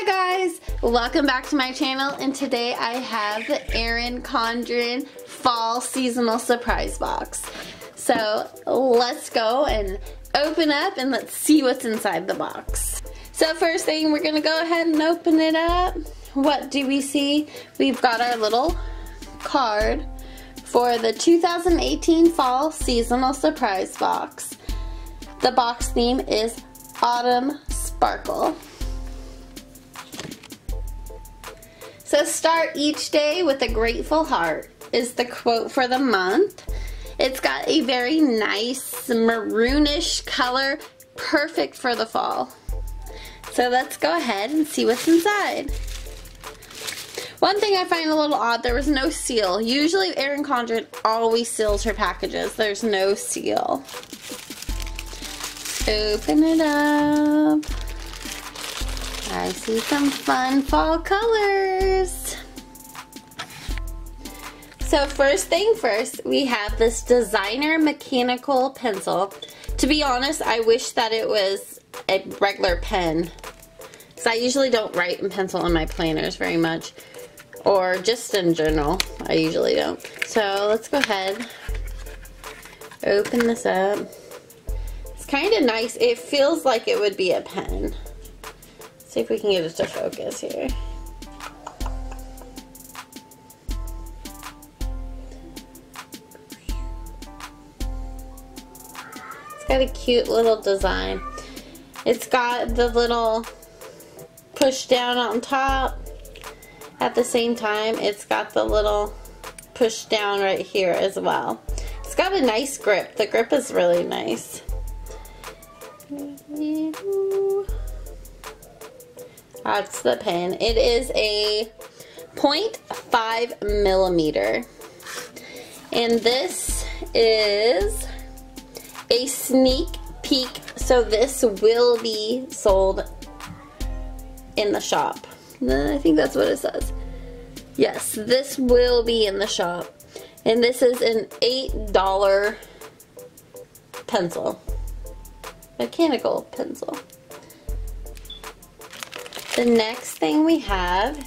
Hi guys, welcome back to my channel and today I have the Erin Condren Fall Seasonal Surprise Box. So let's go and open up and let's see what's inside the box. So first thing, we're gonna go ahead and open it up. What do we see? We've got our little card for the 2018 Fall Seasonal Surprise Box. The box theme is Autumn Sparkle. So start each day with a grateful heart is the quote for the month. It's got a very nice maroonish color, perfect for the fall. So let's go ahead and see what's inside. One thing I find a little odd, there was no seal. Usually Erin Condren always seals her packages. There's no seal. Open it up. I see some fun fall colors. So first thing first, we have this designer mechanical pencil. To be honest, I wish that it was a regular pen. Because I usually don't write in pencil in my planners very much. Or just in general, I usually don't. So let's go ahead, open this up. It's kind of nice. It feels like it would be a pen. See if we can get it to focus here. It's got a cute little design. It's got the little push down on top. At the same time, it's got the little push down right here as well. It's got a nice grip. The grip is really nice. That's the pen. It is a 0.5 millimeter. And this is a sneak peek. So this will be sold in the shop. I think that's what it says. Yes, this will be in the shop. And this is an $8 pencil. Mechanical pencil. The next thing we have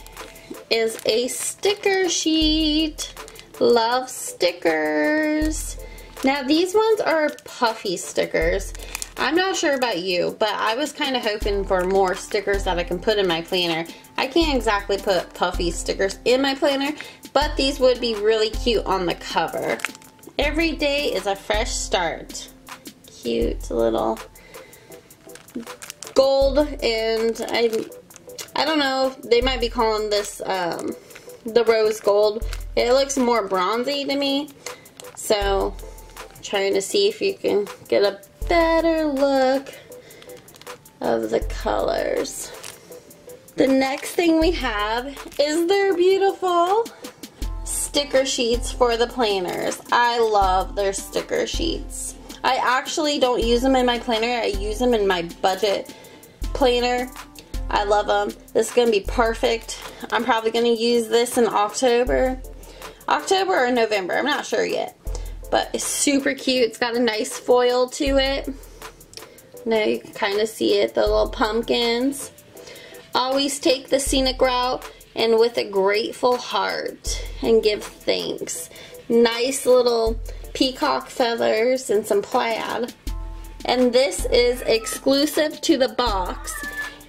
is a sticker sheet. Love stickers. Now these ones are puffy stickers. I'm not sure about you, but I was kind of hoping for more stickers that I can put in my planner. I can't exactly put puffy stickers in my planner, but these would be really cute on the cover. Every day is a fresh start. Cute little gold and I I don't know, they might be calling this um, the rose gold. It looks more bronzy to me. So, trying to see if you can get a better look of the colors. The next thing we have is their beautiful sticker sheets for the planners. I love their sticker sheets. I actually don't use them in my planner. I use them in my budget planner I love them. This is going to be perfect. I'm probably going to use this in October. October or November. I'm not sure yet. But it's super cute. It's got a nice foil to it. Now you can kind of see it. The little pumpkins. Always take the scenic route and with a grateful heart and give thanks. Nice little peacock feathers and some plaid. And this is exclusive to the box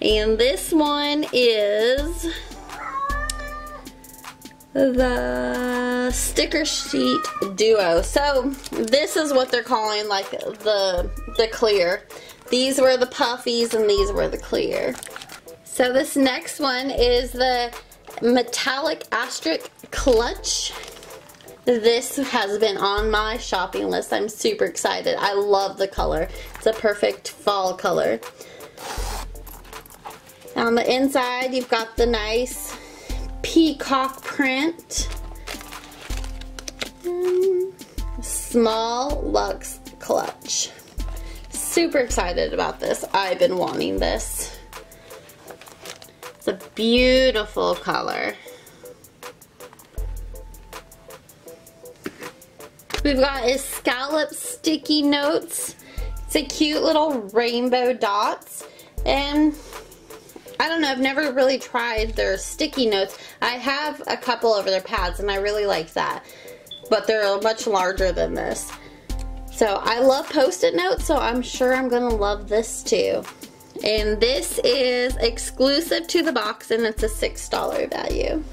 and this one is the sticker sheet duo. So this is what they're calling like the, the clear. These were the puffies and these were the clear. So this next one is the metallic asterisk clutch. This has been on my shopping list. I'm super excited. I love the color. It's a perfect fall color. On the inside, you've got the nice peacock print. Mm, small Luxe clutch. Super excited about this. I've been wanting this. It's a beautiful color. We've got a scallop sticky notes. It's a cute little rainbow dots. And I don't know, I've never really tried their sticky notes. I have a couple over their pads and I really like that. But they're much larger than this. So I love post-it notes, so I'm sure I'm gonna love this too. And this is exclusive to the box and it's a $6 value.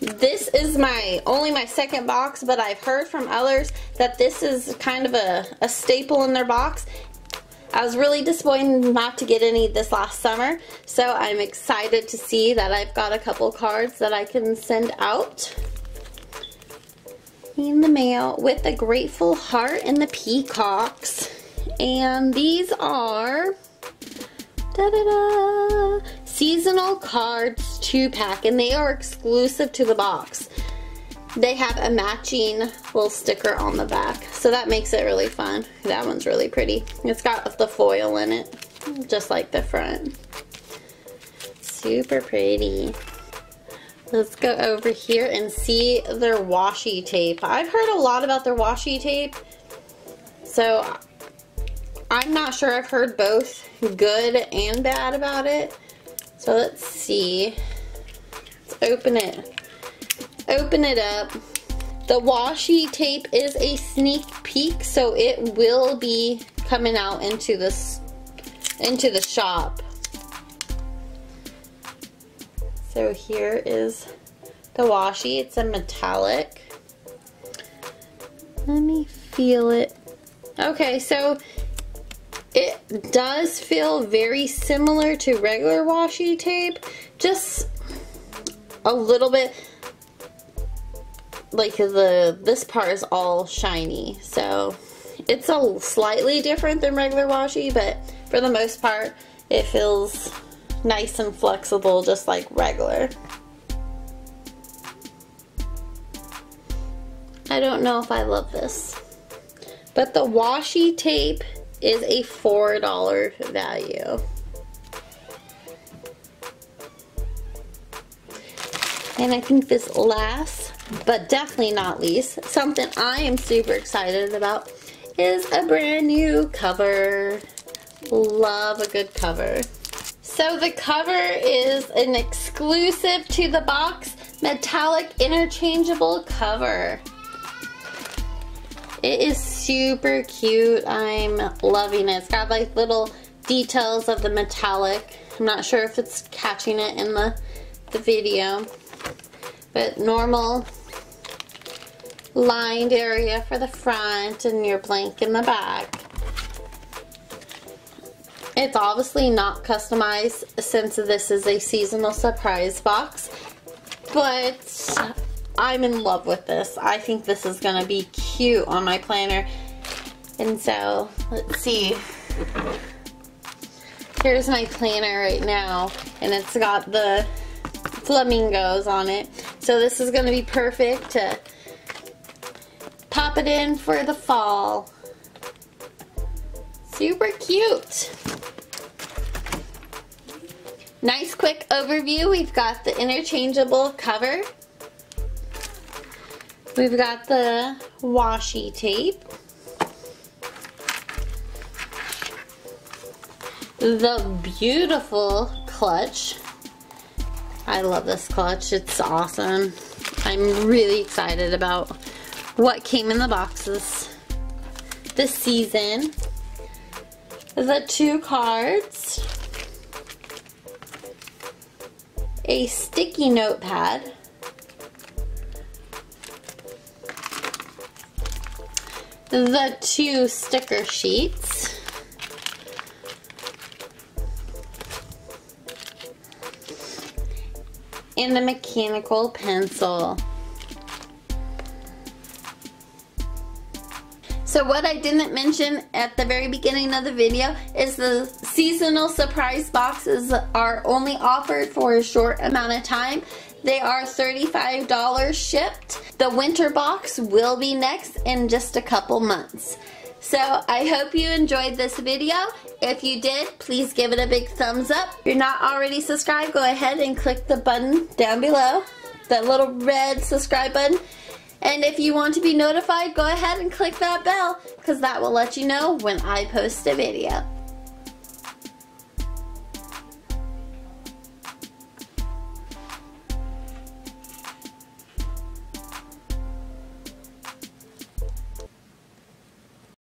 This is my only my second box, but I've heard from others that this is kind of a, a staple in their box. I was really disappointed not to get any this last summer, so I'm excited to see that I've got a couple cards that I can send out in the mail with the Grateful Heart and the Peacocks. And these are da da da seasonal cards two pack and they are exclusive to the box. They have a matching little sticker on the back. So that makes it really fun. That one's really pretty. It's got the foil in it, just like the front. Super pretty. Let's go over here and see their washi tape. I've heard a lot about their washi tape. So I'm not sure I've heard both good and bad about it. So let's see. Let's open it. Open it up. The washi tape is a sneak peek, so it will be coming out into this into the shop. So here is the washi. It's a metallic. Let me feel it. Okay, so it does feel very similar to regular washi tape, just a little bit like the this part is all shiny so it's a slightly different than regular washi but for the most part it feels nice and flexible just like regular. I don't know if I love this but the washi tape is a $4 value and I think this last but definitely not least, something I am super excited about is a brand new cover. Love a good cover. So the cover is an exclusive to the box metallic interchangeable cover. It is super cute. I'm loving it. It's got like little details of the metallic. I'm not sure if it's catching it in the, the video. But normal lined area for the front and your blank in the back. It's obviously not customized since this is a seasonal surprise box, but I'm in love with this. I think this is going to be cute on my planner. And so, let's see. Here's my planner right now, and it's got the flamingos on it. So this is going to be perfect to pop it in for the fall. Super cute. Nice quick overview. We've got the interchangeable cover. We've got the washi tape. The beautiful clutch. I love this clutch. It's awesome. I'm really excited about what came in the boxes this season. The two cards, a sticky notepad, the two sticker sheets, and the mechanical pencil. So what I didn't mention at the very beginning of the video is the seasonal surprise boxes are only offered for a short amount of time. They are $35 shipped. The winter box will be next in just a couple months. So I hope you enjoyed this video. If you did, please give it a big thumbs up. If you're not already subscribed, go ahead and click the button down below, that little red subscribe button. And if you want to be notified, go ahead and click that bell because that will let you know when I post a video.